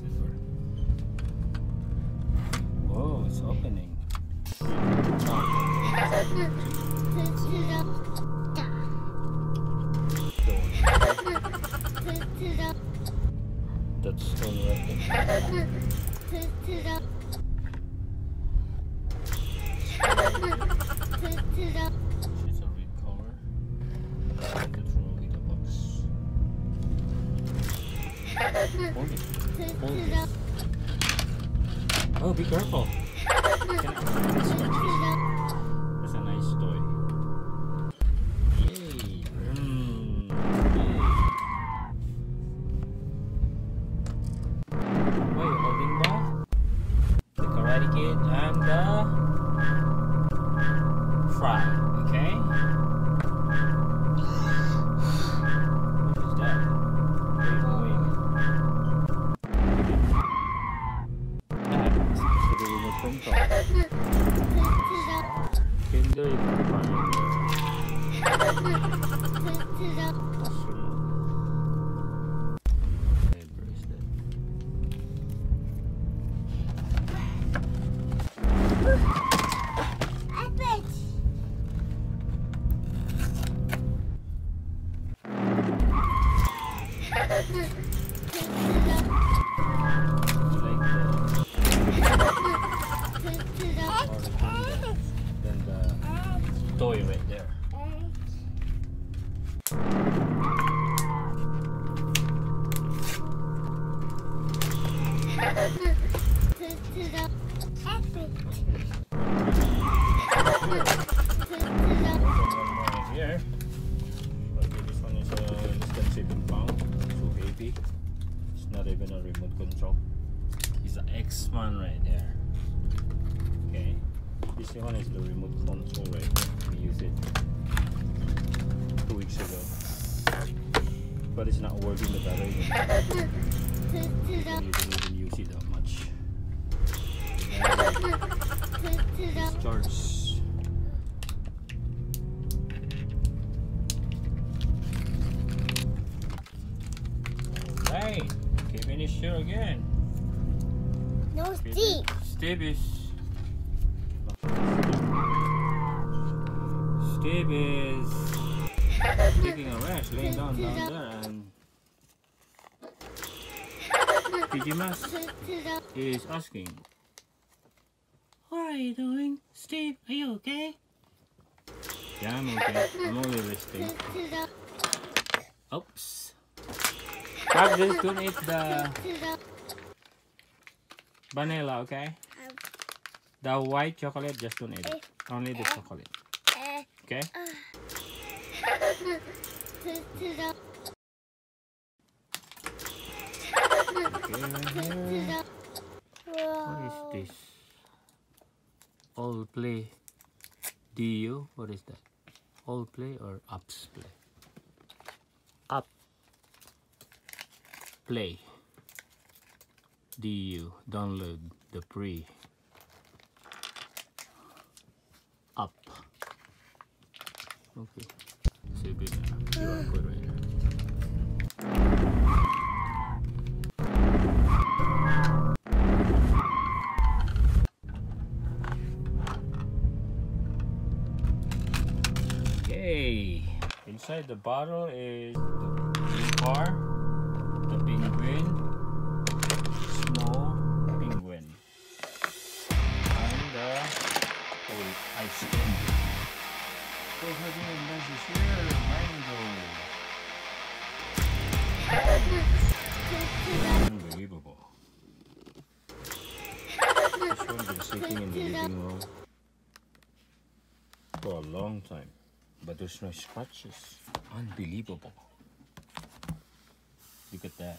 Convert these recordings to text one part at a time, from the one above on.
close. Whoa, it's opening. That's stone right there. She's a red color. And the throw in the box. Hold it. Hold it. Oh, be careful. here. Okay, this one is uh, less than seven pound, so heavy. It's not even a remote control. It's the X-Man right there. Okay, this one is the remote control right there. We used it two weeks ago, but it's not working. The battery, you don't even use it that much. It's Is here again. No, Steve. Steve is. Steve is taking a rest, laying down down there, and PG is asking, What are you doing? Steve, are you okay? Yeah, I'm okay. I'm only resting. Oops. But just don't eat the vanilla, okay? The white chocolate, just don't eat it. Only the chocolate, okay? Okay. What is this? All play. DU? What is that? All play or ups play? Play. DU. Download the pre. Up. Okay. Save it. QR code right here. Okay. Inside the bottle is the the penguin, snow penguin, and uh, the oh, ice cream. Go ahead and this is here, mango. Unbelievable. This one's been sitting in the living room for a long time, but there's no scratches. Unbelievable. Look at that.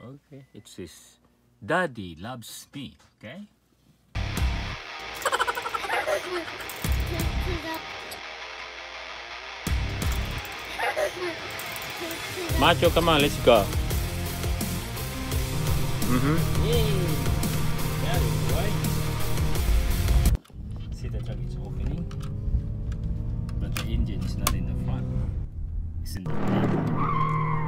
Okay, it says, Daddy loves me, okay? Macho, come on, let's go. Mm-hmm. Yay! See the truck is opening, but the engine is not in the front. It's in the back.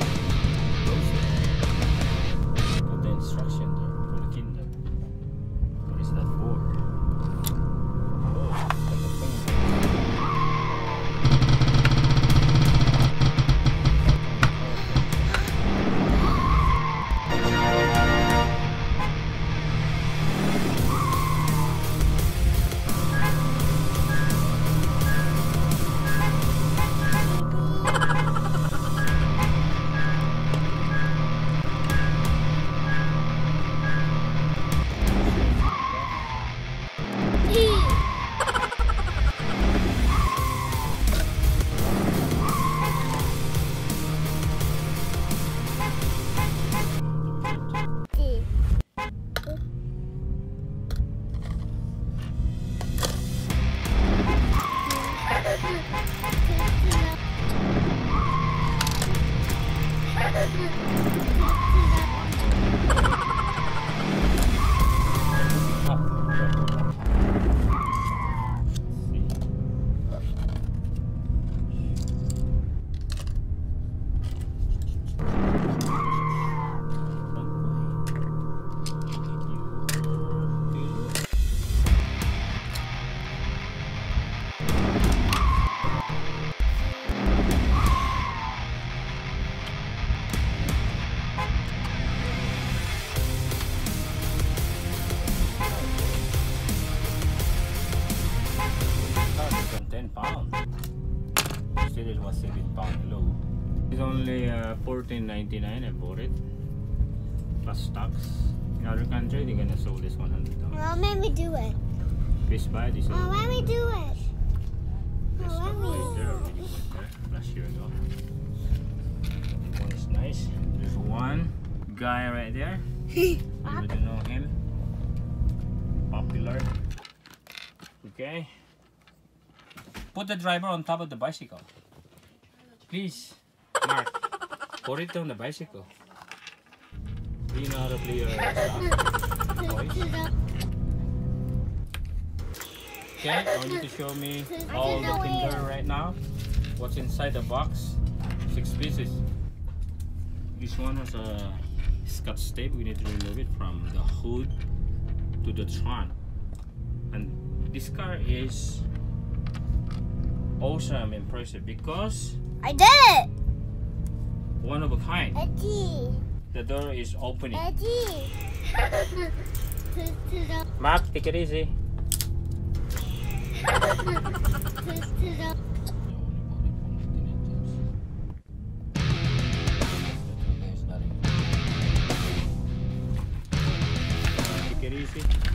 only uh, 14.99 I bought it. Plus tax. In other country they're gonna sell this 100 dollars. Mom, let me do it. please buy this Mom, let me do it. This let one there already went there last year ago. This one is nice. There's one guy right there. You would know him. Popular. Okay. Put the driver on top of the bicycle. Please. Mark. Put it on the bicycle. Do you know how to play your? Okay, I want you to show me all the Kinder right now. What's inside the box? Six pieces. This one has a scotch tape. We need to remove it from the hood to the trunk. And this car is awesome, impressive because I did it. One of a kind. Eddie. The door is opening. Eddie. Mark, take it easy. Take it easy.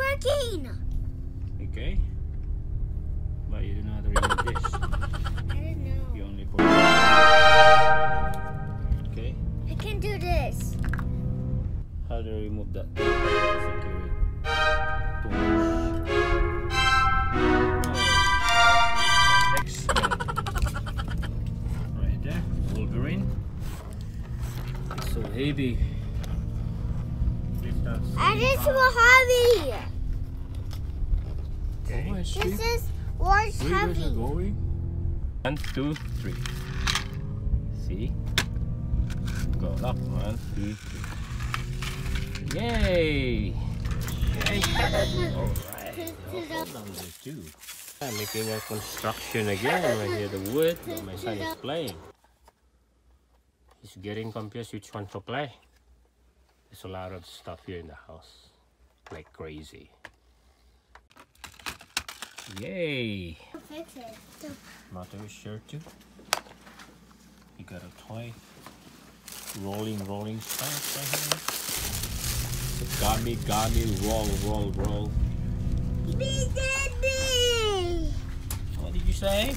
Working. Okay. But you how to remove this. I don't know. You only put Okay. I can do this. How do you remove that? Security. Tools. Excellent. Right there. Wolverine. It's so heavy. Lift that And it's seat. so heavy. Okay. This is what's Where you guys are heavy. going? One, two, three. See? Go up. One, two, three. Yay! Okay. Alright. Hold on there too. I'm making a construction again. I hear the wood. but My son is playing. He's getting confused which one to play. There's a lot of stuff here in the house. Like crazy. Yay! Fix it. Mother shirt too. You got a toy. Rolling, rolling stuff right here. So gummy, gummy, roll, roll, roll. Daddy. What did you say?